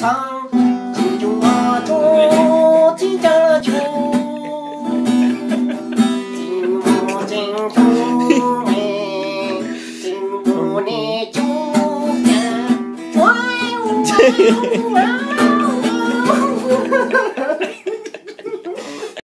唱，金今日钟，金家秋，金木金钟哎，金木你就变，转弯弯。